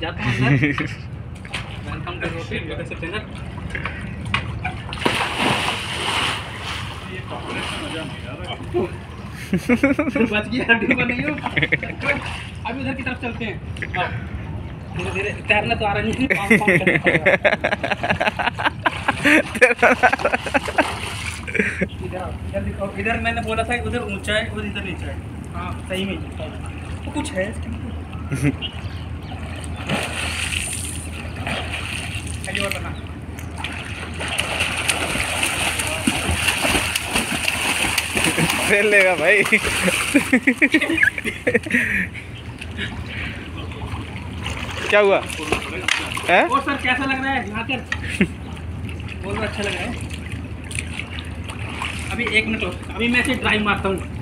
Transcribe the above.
जाता हूँ अंदर वेलकम टू रोटी मेरे बच गया नहीं हो। अभी उधर की तरफ़ चलते हैं। धीरे धीरे तैरना तो आ रहा नहीं। पाँव- पाँव चलना पड़ेगा। इधर इधर मैंने बोला था उधर ऊँचा है उधर इधर नीचा है। हाँ सही में तो कुछ है पहली बार बना। खेल लेगा भाई। क्या हुआ? हैं? और सर कैसा लग रहा है? यहाँ कर बहुत अच्छा लग रहा है। अभी एक मिनट और अभी मैं ऐसे ड्राइव मारता हूँ।